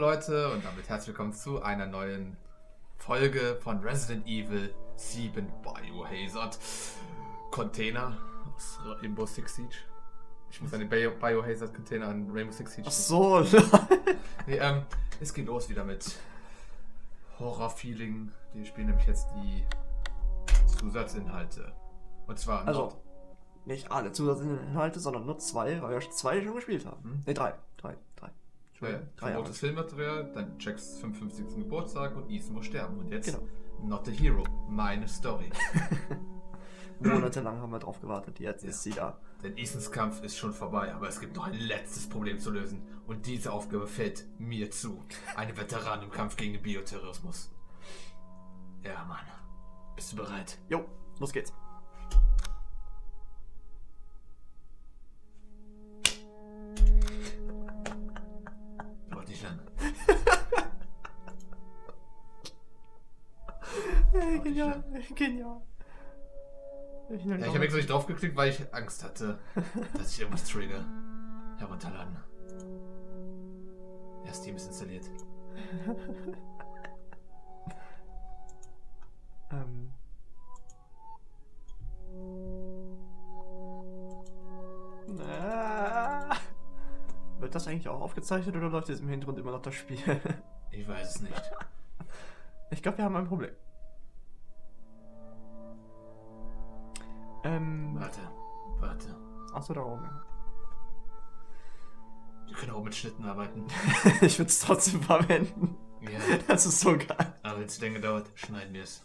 Leute und damit herzlich willkommen zu einer neuen Folge von Resident Evil 7 Biohazard Container aus Rainbow Six Siege. Ich muss an den Bio Biohazard Container an Rainbow Six Siege Ach so, Nee, ähm, es geht los wieder mit Horror-Feeling. Wir spielen nämlich jetzt die Zusatzinhalte. Und zwar Also, Nord- nicht alle Zusatzinhalte, sondern nur zwei, weil wir zwei schon gespielt haben. Hm? Ne, drei. Drei. Drei. Äh, Entschuldigung, drei verbotenes Filmmaterial, dann Jacks 55. Geburtstag und Ethan muss sterben. Und jetzt Genau. Not the Hero, meine Story. Monatelang haben wir drauf gewartet. Jetzt Ja. ist sie da. Denn Ethans Kampf ist schon vorbei, aber es gibt noch ein letztes Problem zu lösen. Und diese Aufgabe fällt mir zu. Eine Veteran im Kampf gegen den Bioterrorismus. Ja, Mann. Bist du bereit? Jo, los geht's. Lang. Hey, genial. Genial. Ich, Ja, ich habe extra nicht draufgeklickt, weil ich Angst hatte, dass ich irgendwas trigger. Herunterladen. Ja, Steam ist installiert. eigentlich auch aufgezeichnet oder läuft jetzt im Hintergrund immer noch das Spiel? Ich weiß es nicht. Ich glaube, wir haben ein Problem. Ähm. Warte, warte. Achso, da oben. Wir können auch mit Schnitten arbeiten. ich würde es trotzdem verwenden. Ja, Das ist so geil. aber wenn es länger dauert, schneiden wir es.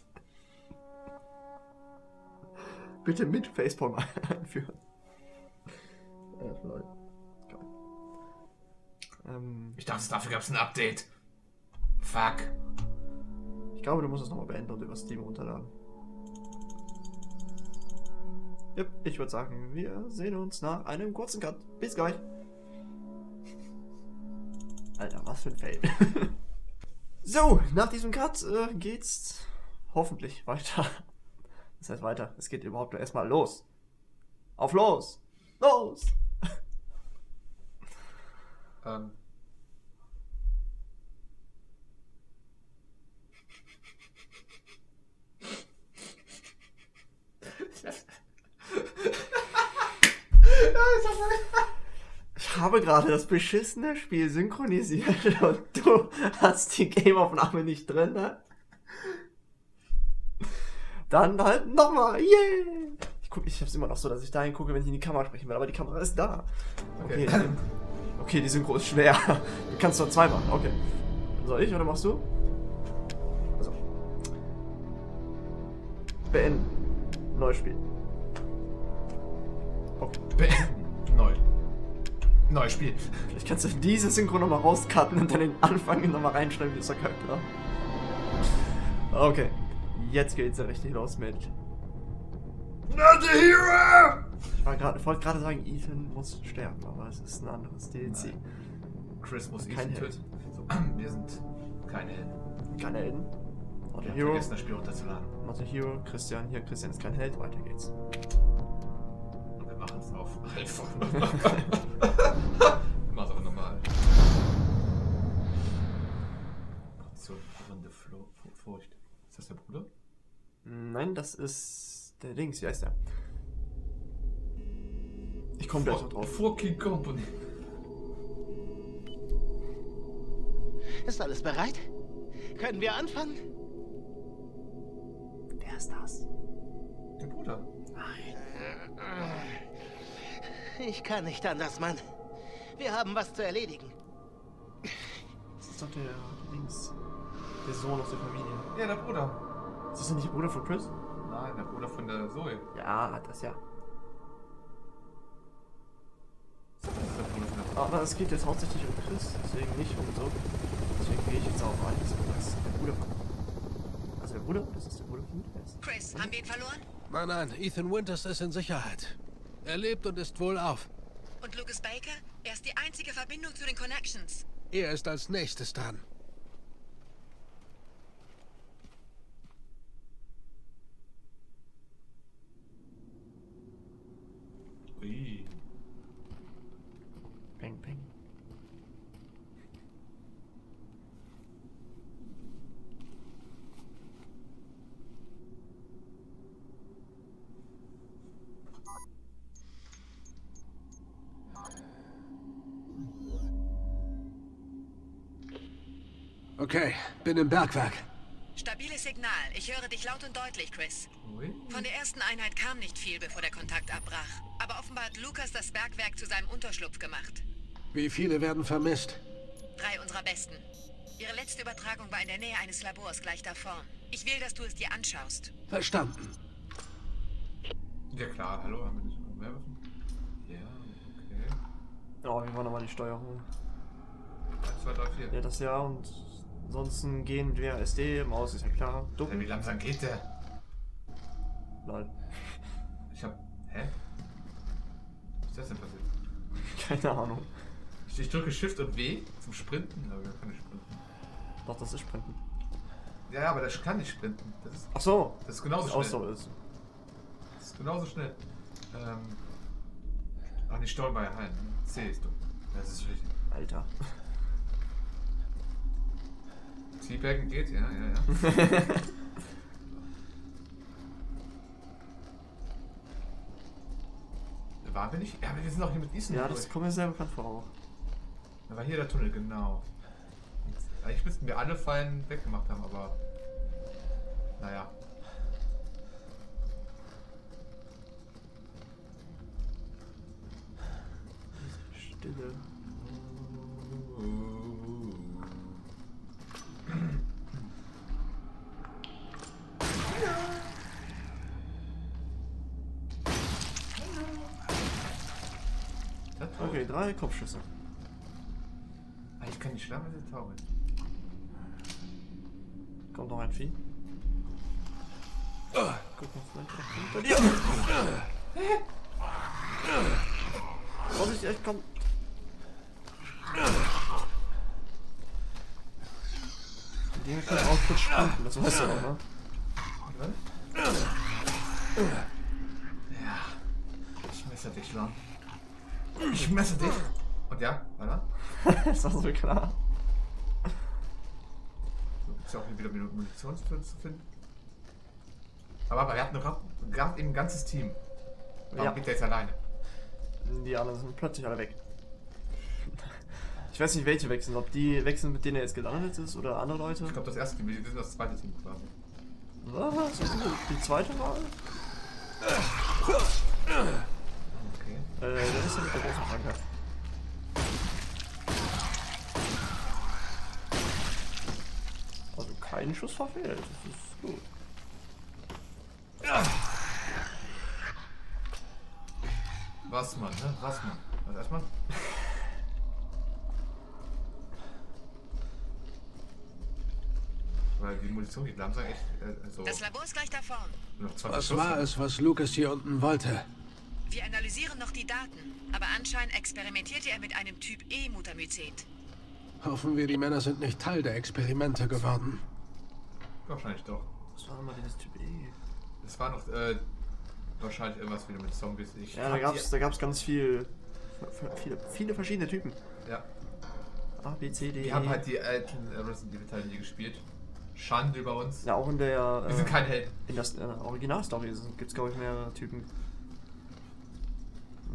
Bitte mit Facepalm einführen. Äh, Leute. Ähm, Ich dachte, dafür gab es ein Update. Fuck. ich glaube, du musst es nochmal beenden und über Steam runterladen. Yep, ich würde sagen, wir sehen uns nach einem kurzen Cut. Bis gleich. Alter, was für ein Fail. so, nach diesem Cut äh, geht's hoffentlich weiter. Das heißt weiter. Es geht überhaupt erstmal los. Auf los! Los! Ähm. Ich habe gerade das beschissene Spiel synchronisiert und du hast die Gameaufnahme nicht drin, ne? Dann halt nochmal, yeah! Ich, guck, ich hab's immer noch so, dass ich dahin gucke, wenn ich in die Kamera sprechen will, aber die Kamera ist da. Okay, Okay. Okay die Synchro ist schwer. Du kannst nur zwei machen, okay. Soll ich oder machst du? Also. Beenden. Neues Spiel. Okay. Beenden. Neu. Neues Spiel. Vielleicht kannst du diese Synchro nochmal rauscutten und dann den Anfang nochmal reinschreiben, wie es verkackt war. Okay. Jetzt geht's ja richtig los mit. Not the hero! Ich grad, wollte gerade sagen, Ethan muss sterben, aber es ist ein anderes DLC. Nein. Chris muss Kein Ethan töten. So, wir sind keine Helden. Keine Helden. Not Wir Hero. vergessen, das Spiel runterzuladen. Not a Hero. Christian, hier, Christian ist kein Held. Weiter geht's. Und wir machen es auf einfach. Mach's aber normal. So, Runde Flo Fu- Furcht. Ist das der Bruder? Nein, das ist der Dings. Wie heißt der? Ich komme gleich noch drauf. Fucking Company. Ist alles bereit? Können wir anfangen? Wer ist das? Der Bruder. Ich kann nicht anders, Mann. Wir haben was zu erledigen. Das ist doch der Dings. Der Sohn aus der Familie. Ja, der Bruder. Ist das denn nicht der Bruder von Chris? Nein, der Bruder von der Zoe. Ja, das ja. Aber es geht jetzt hauptsächlich um Chris, deswegen nicht um so. Deswegen gehe ich jetzt auch ein. Das ist der Bruder von. Also der Bruder? Das ist der Bruder von Wer ist- Chris, haben wir ihn verloren? Nein, nein, Ethan Winters ist in Sicherheit. Er lebt und ist wohlauf. Und Lucas Baker? Er ist die einzige Verbindung zu den Connections. Er ist als nächstes dran. Okay, bin im Bergwerk. Stabiles Signal. Ich höre dich laut und deutlich, Chris. Von der ersten Einheit kam nicht viel, bevor der Kontakt abbrach. Aber offenbar hat Lukas das Bergwerk zu seinem Unterschlupf gemacht. Wie viele werden vermisst? Drei unserer Besten. Ihre letzte Übertragung war in der Nähe eines Labors gleich da vorn. Ich will, dass du es dir anschaust. Verstanden. Ja klar, hallo, haben wir nicht noch mehr Waffen? Ja, okay. Oh, wie war nochmal die Steuerung? 1, 2, 3, 4. Ja, das ja und ansonsten gehen wir SD, Maus ist ja klar. Wie Ducken. langsam geht der? Lol. Ich hab. Hä? Was ist das denn passiert? Keine Ahnung. Ich, ich drücke Shift und W zum Sprinten, aber ich kann nicht sprinten. Doch, das ist Sprinten. Ja, ja, aber das kann nicht sprinten. Das ist, Ach so. das ist genauso Auch schnell. so ist. Das ist genauso schnell. Ähm. Ach, war ja ein. C ist dumm. Das ist richtig. Alter. Teabaggen geht, ja, ja, ja. Waren wir nicht? Ja, aber wir sind auch hier mit Ethan Ja, durch. das kommt mir sehr bekannt vor auch. Da war hier der Tunnel, genau. Eigentlich müssten wir alle Fallen weggemacht haben, aber. Naja. Stille. Das war Okay, drei Kopfschüsse. Ah, Ich kann nicht schlagen mit der Taube. Kommt noch ein Vieh. Guck mal, vielleicht auch hinter dir. Vorsicht, echt, komm. Die können auch kurz sprinten, das weißt du auch, ne? Ja. Ich messe dich, Lan. Ich messe dich. Und ja, weiter. ist das so klar? So, ist ja auch hier wieder Munition zu zu finden. Aber, aber er hat noch gerade eben ein ganzes Team. Warum Ja. geht der jetzt alleine? Die anderen sind plötzlich alle weg. Ich weiß nicht, welche wechseln. Ob die wechseln, mit denen er jetzt gelandet ist oder andere Leute. Ich glaube, das erste Team, wir sind das zweite Team quasi. Was? Die zweite Wahl? Äh, der ist ja mit der großen Krankheit. Also kein Schuss verfehlt. Das ist gut. Was man, ne? Was man. Was erstmal? Weil die Munition geht langsam echt. Äh, so. Das Labor ist gleich da vorn. Noch 20 Was Schuss. war es, was Lucas hier unten wollte? Wir analysieren noch die Daten, aber anscheinend experimentiert er mit einem Typ E-Mutamycet. Hoffen wir, die Männer sind nicht Teil der Experimente geworden. Wahrscheinlich doch. Was war nochmal dieses Typ E? Es war noch äh, wahrscheinlich irgendwas wieder mit Zombies. Ich Ja, da gab's, da gab's ganz viel. Viele, viele verschiedene Typen. Ja. A, B, C, D, E. Wir haben halt die alten äh, Resident Evil Teile nie gespielt. Schande über uns. Ja, auch in der. Wir sind Äh, kein Held. in der äh, Originalstory gibt es, glaube ich, mehrere Typen.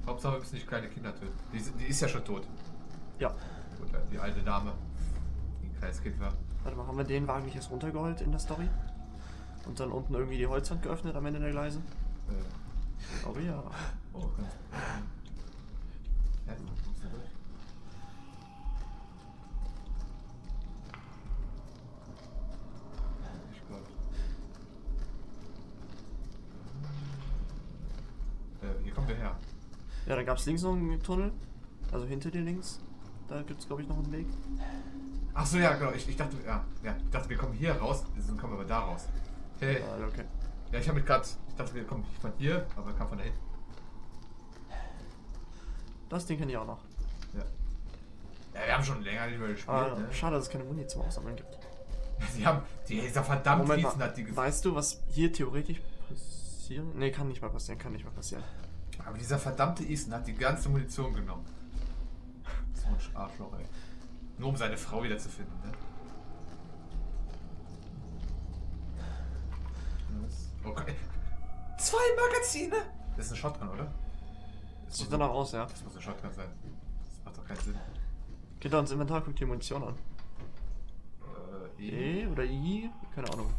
Hauptsache wir müssen nicht kleine Kinder töten. Die, ist- die ist ja schon tot. Ja. Gut, die alte Dame, die ein kleines Kind war. Warte mal, haben wir den Wagen nicht erst runtergeholt in der Story? Und dann unten irgendwie die Holzwand geöffnet am Ende der Gleise? Äh, Oh ja. oh, ganz. Ja, dann gab es links noch einen Tunnel. Also hinter dir links. Da gibt es, glaube ich, noch einen Weg. Ach so, ja, genau. Ich, ich dachte, ja, ja, ich dachte, wir kommen hier raus, dann kommen wir aber da raus. Hey. Ah, okay. Ja, ich habe mich gerade, ich dachte, wir kommen von hier, aber kamen von da hinten. Das Ding kenne ich auch noch. Ja. Ja, wir haben schon länger nicht mehr gespielt, Ah, ne? Schade, dass es keine Muni zum Aussammeln gibt. Sie haben, die, dieser verdammt Moment Riesen hat die ges- weißt du, was hier theoretisch passieren? Nee, kann nicht mal passieren, kann nicht mal passieren. Aber dieser verdammte Ethan hat die ganze Munition genommen. So ein Arschloch, ey. Nur um seine Frau wieder zu finden, ne? Okay. Zwei Magazine! Das ist eine Shotgun, oder? Das Sieht danach aus, ja. das muss eine Shotgun sein. Das macht doch keinen Sinn. Geht da ins Inventar, guckt die Munition an. Äh, E oder I? Keine Ahnung.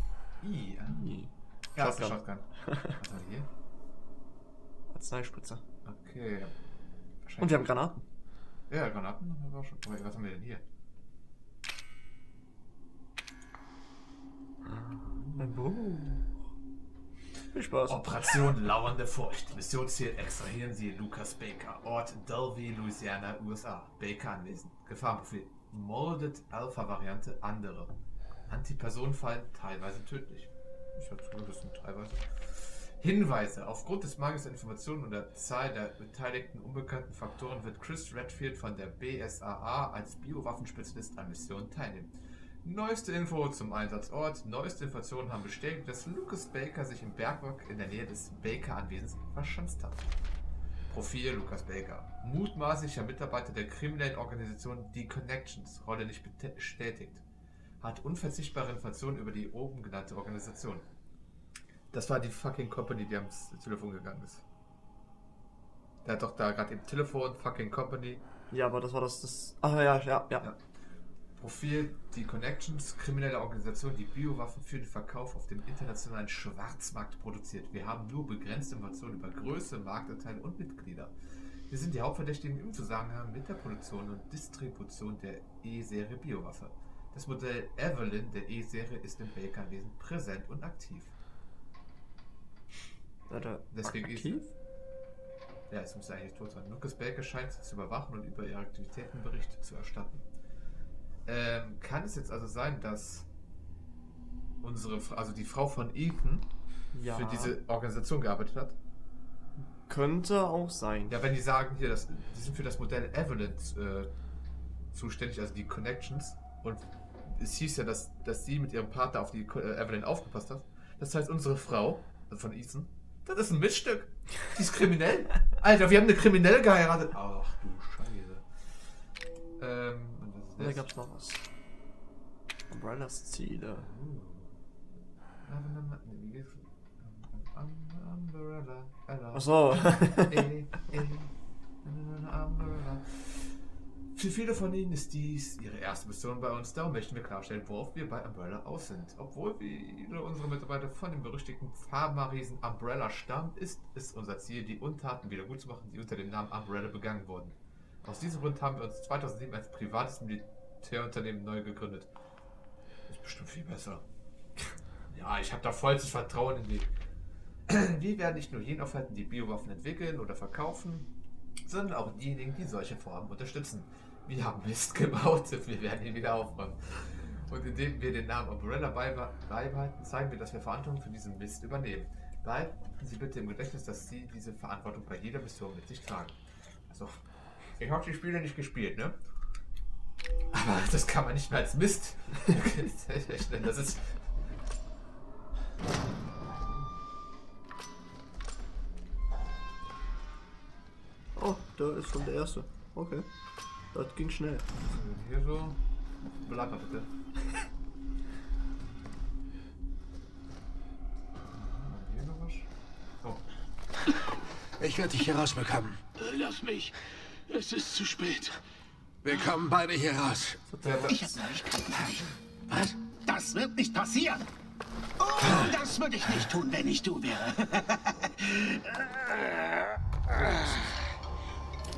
I. ah. I. Ja, das ist Shotgun. Shotgun. Was haben wir hier? Arzneispritzer. Okay. Und wir haben Granaten. Ja, Granaten haben wir schon. Wait, was haben wir denn hier? Ein Buch. Viel Spaß. Operation Lauernde Furcht. Missionsziel extrahieren Sie Lucas Baker. Ort Delvey, Louisiana, USA. Baker anwesend. Gefahrenprofil. Molded Alpha-Variante andere. Antipersonenfallen teilweise tödlich. Ich habe sind teilweise. Hinweise. Aufgrund des Mangels an Informationen und der Zahl der beteiligten unbekannten Faktoren wird Chris Redfield von der BSAA als Biowaffenspezialist an Missionen teilnehmen. Neueste Info zum Einsatzort. Neueste Informationen haben bestätigt, dass Lucas Baker sich im Bergwerk in der Nähe des Baker-Anwesens verschanzt hat. Profil Lucas Baker. Mutmaßlicher Mitarbeiter der kriminellen Organisation The Connections. Rolle nicht bestätigt. Hat unverzichtbare Informationen über die oben genannte Organisation. Das war die fucking Company, die ans Telefon gegangen ist. Der hat doch da gerade im Telefon, fucking Company. Ja, aber das war das. das Ach ja, ja, ja. Ja. Profil, die Connections, kriminelle Organisation, die Biowaffen für den Verkauf auf dem internationalen Schwarzmarkt produziert. Wir haben nur begrenzte Informationen über Größe, Marktanteile und Mitglieder. Wir sind die Hauptverdächtigen im Zusammenhang mit der Produktion und Distribution der E-Serie Biowaffe. Das Modell Evelyn der E-Serie ist im Baker-Wesen präsent und aktiv. Ihr Deswegen ist- aktiv? Ja, es muss eigentlich tot sein. Lucas Baker scheint sie zu überwachen und über ihre Aktivitäten Bericht zu erstatten. Ähm, kann es jetzt also sein, dass unsere, also die Frau von Ethan Ja. für diese Organisation gearbeitet hat? Könnte auch sein. Ja, wenn die sagen hier, dass, die sind für das Modell Evelyn äh, zuständig, also die Connections. Und es hieß ja, dass, dass sie mit ihrem Partner auf die äh, Evelyn aufgepasst hat. Das heißt, unsere Frau also von Ethan, das ist ein Missstück. Die ist kriminell. Alter, wir haben eine Kriminelle geheiratet. Ach du Scheiße. Ähm, und was ist Da gab's noch was. Umbrellas Ziele. Geht's? Umbrella. Ella. Achso. Für viele von ihnen ist dies ihre erste Mission bei uns. Darum möchten wir klarstellen, worauf wir bei Umbrella aus sind. Obwohl viele unserer Mitarbeiter von dem berüchtigten Pharma-Riesen Umbrella stammen, ist es unser Ziel, die Untaten wieder gut zu machen, die unter dem Namen Umbrella begangen wurden. Aus diesem Grund haben wir uns 2007 als privates Militärunternehmen neu gegründet. Ist bestimmt viel besser. Ja, ich habe da vollstes Vertrauen in die. Wir werden nicht nur jene aufhalten, die Biowaffen entwickeln oder verkaufen, sondern auch diejenigen, die solche Vorhaben unterstützen. Wir haben Mist gebaut, wir werden ihn wieder aufräumen. Und indem wir den Namen Umbrella beibe- beibehalten, zeigen wir, dass wir Verantwortung für diesen Mist übernehmen. Behalten Sie bitte im Gedächtnis, dass Sie diese Verantwortung bei jeder Mission mit sich tragen. Also, ich habe die Spiele nicht gespielt, ne? Aber das kann man nicht mehr als Mist. das ist. Oh, da ist schon der erste. Okay. Das ging schnell. Hier so. Bleib mal bitte. Hier noch was? Oh. Ich werde dich hier rausbekommen. Lass mich. Es ist zu spät. Wir kommen beide hier raus. Ich habe Neuigkeiten für dich. Was? Das wird nicht passieren. Oh, das würde ich nicht tun, wenn ich du wäre.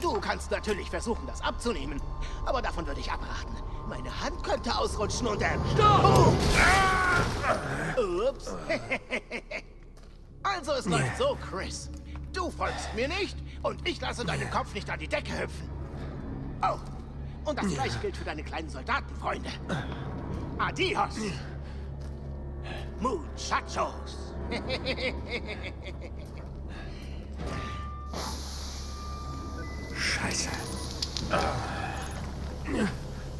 Du kannst natürlich versuchen, das abzunehmen. Aber davon würde ich abraten. Meine Hand könnte ausrutschen und dann... Stopp! Ups. Also es läuft so, Chris. Du folgst mir nicht und ich lasse deinen Kopf nicht an die Decke hüpfen. Oh. Und das gleiche gilt für deine kleinen Soldatenfreunde. Adios. Muchachos. Scheiße.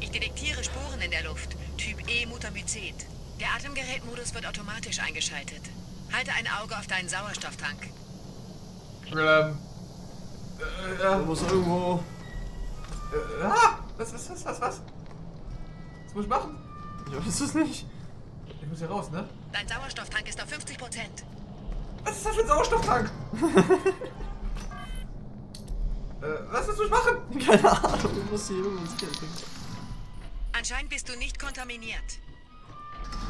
Ich detektiere Spuren in der Luft. Typ E Mutamycet. Der Atemgerätmodus wird automatisch eingeschaltet. Halte ein Auge auf deinen Sauerstofftank. Ähm. Äh, Da äh, muss irgendwo. äh, ah! Was, was, was, was, was? Was muss ich machen? Ich weiß es nicht. Ich muss hier raus, ne? Dein Sauerstofftank ist auf 50 Prozent. Was ist das für ein Sauerstofftank? äh, was muss ich machen? Keine Ahnung, du musst hier irgendwo sicher finden. Anscheinend bist du nicht kontaminiert.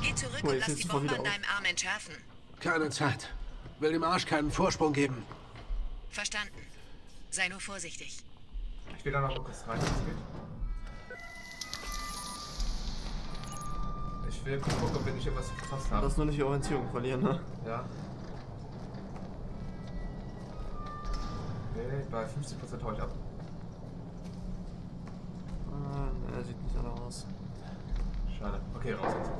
Geh zurück Oh, und lass die Bombe an deinem Arm entschärfen. Keine Zeit. Will dem Arsch keinen Vorsprung geben. Verstanden. Sei nur vorsichtig. Ich will da noch kurz rein, wenn es geht. Ich will gucken, ob wir nicht irgendwas verpasst haben. Das nur nicht die Orientierung verlieren, ne? Ja. Okay, bei 50% hau ich ab. Ah, ne, sieht nicht danach aus. Schade. Okay, raus jetzt.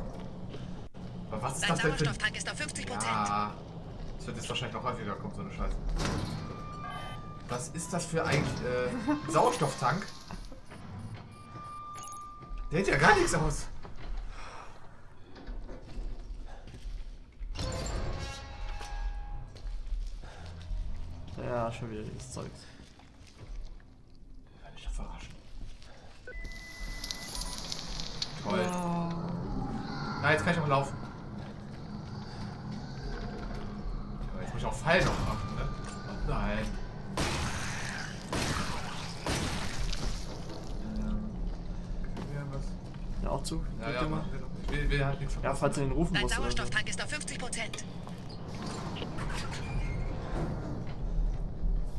Aber was ist Dein das denn für... Sauerstofftank ist auf 50 Prozent. Ja, das wird jetzt wahrscheinlich noch häufiger kommen, so eine Scheiße. Was ist das für eigentlich äh, ein Sauerstofftank? Der hält ja gar nichts aus. Ja, schon wieder dieses Zeugs. Kann ich doch verarschen. Toll. Na, jetzt kann ich auch laufen. Aber jetzt muss ich auch Fall noch machen, ne? Oh nein. Ähm, können wir was? Ja, auch zu. Ja, ja. Ich will, will halt nichts Ja, falls du den rufen Dein musst. so. Sauerstofftank ist auf 50 Prozent.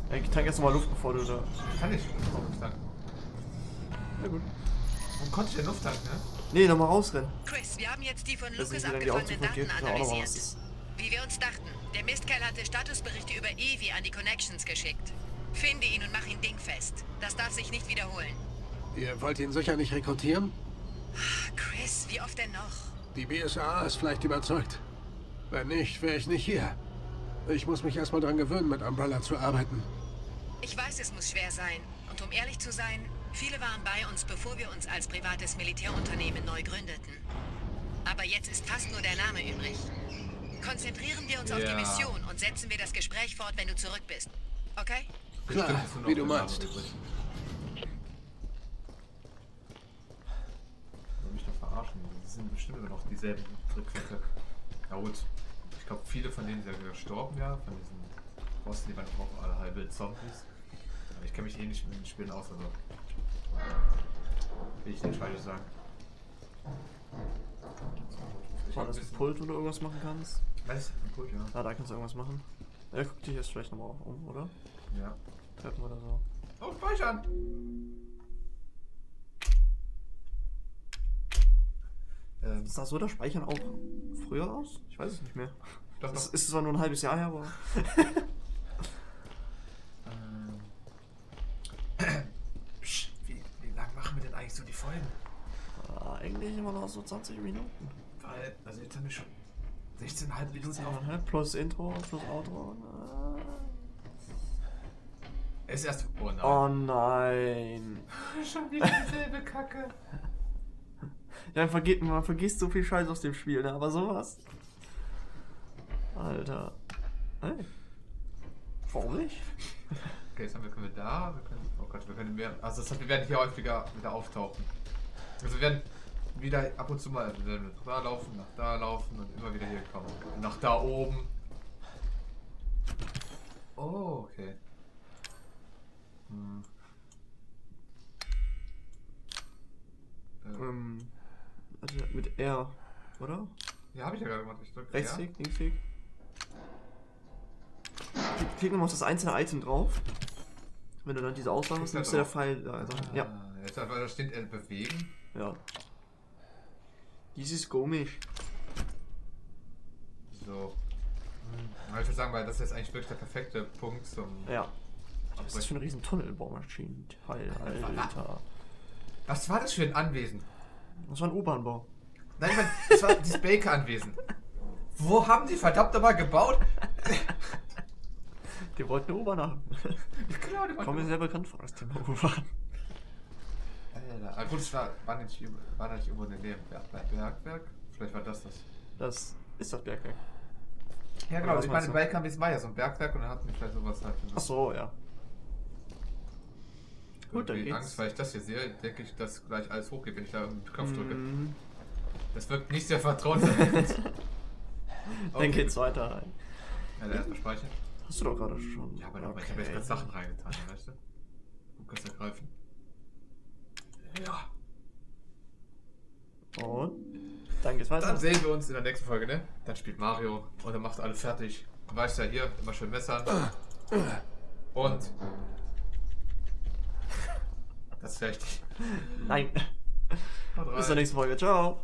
Ey, tank erst mal Luft, bevor du da. Kann ich. Ja, gut. Warum konnte ich denn Luft tanken, ne? Nee, nochmal rausrennen. Chris, wir haben jetzt die von Lucas abgefangenen Daten analysiert. Wie wir uns dachten, der Mistkerl hatte Statusberichte über Evi an die Connections geschickt. Finde ihn und mach ihn dingfest. Das darf sich nicht wiederholen. Ihr wollt ihn sicher nicht rekrutieren? Chris, wie oft denn noch? Die BSA ist vielleicht überzeugt. Wenn nicht, wäre ich nicht hier. Ich muss mich erstmal dran gewöhnen, mit Umbrella zu arbeiten. Ich weiß, es muss schwer sein. Und um ehrlich zu sein, viele waren bei uns, bevor wir uns als privates Militärunternehmen neu gründeten. Aber jetzt ist fast nur der Name übrig. Konzentrieren wir uns auf die Ja. Mission und setzen wir das Gespräch fort, wenn du zurück bist. Okay? Klar, Bestimmt wie du meinst. Soll mich doch verarschen. Das sind bestimmt immer noch dieselben Trickfette. Na gut. Ich glaube, viele von denen sind ja gestorben, ja. Von diesen Bossen, die waren auch alle halbe Zombies. Ich kenne mich eh nicht mit den Spielen aus, also. Will ich nicht falsch sagen. Ich War das ein Pult, wo du irgendwas machen kannst? Was? Ein Pult, ja. Ja, da kannst du irgendwas machen. Ja, guck dich jetzt vielleicht nochmal um, oder? Ja. Treppen oder so. Oh, speichern! Ähm, Sah so das Speichern auch früher aus? Ich weiß es nicht mehr. Das ist zwar nur ein halbes Jahr her, aber. Ähm. Psst, wie, wie lang machen wir denn eigentlich so die Folgen? Ah, eigentlich immer noch so 20 Minuten. Weil, also jetzt haben wir schon 16,5 Minuten auf. Ja, plus Intro, plus Outro. Ah. Es ist erst. Oh nein. Oh nein. Schon wieder dieselbe Kacke. Ja, man, vergeht, man vergisst so viel Scheiß aus dem Spiel, ne? aber sowas. Alter. Hey. Warum nicht? Okay, jetzt haben wir, können wir da. Wir können, oh Gott, wir können mehr. Also, das heißt, wir werden hier häufiger wieder auftauchen. Also, wir werden wieder ab und zu mal da laufen, nach da laufen und immer wieder hier kommen. Nach da oben. Oh, okay. Hm. Äh, Ähm, also mit R, oder? ja, habe ich ja gerade gemacht. Ich drück Rechtsklick, Linksklick. Klick, nochmal auf das einzelne Item drauf. Wenn du dann diese Auswahl hast, Klick da müsste der. Pfeil da sein. Ja, Ah, jetzt einfach, da steht äh, bewegen. ja. Dies ist komisch. So. Ich würde sagen, weil das ist eigentlich wirklich der perfekte Punkt zum. Ja. Was ist das für ein riesen Tunnelbaumaschinenteil, Alter. Was war das für ein Anwesen? Das war ein U-Bahn-Bau. Nein, ich meine, das war dieses Baker-Anwesen. Wo haben die verdammt nochmal gebaut? Die wollten eine U-Bahn haben. Genau, die Kommt mir sehr bekannt vor, das Thema U-Bahn. Alter, aber gut, es war, war, nicht, war nicht irgendwo in der Nähe Berg, Bergwerk? Vielleicht war das das. Das ist das Bergwerk. Ja, genau, ich meine, meine, Baker-Anwesen war ja so ein Bergwerk und dann hatten die vielleicht sowas halt. Ach so, ja. gut, dann geht's. Angst, weil ich das hier sehe, denke ich, dass gleich alles hochgeht, wenn ich da einen Knopf drücke. Mhm. Das wirkt nicht sehr vertrauenserweckend. Dann geht's weiter rein. Ja, der erstmal speichern. Hast du doch gerade schon. Ja, aber noch, ich habe jetzt gerade Sachen reingetan, weißt du? Du kannst ergreifen. Ja. Und? Dann geht's weiter. Dann sehen wir uns in der nächsten Folge, ne? Dann spielt Mario und dann macht alle fertig. Du weißt ja hier, immer schön messern. Und. Das ist richtig. Nein. Bis zur nächsten Folge. Ciao.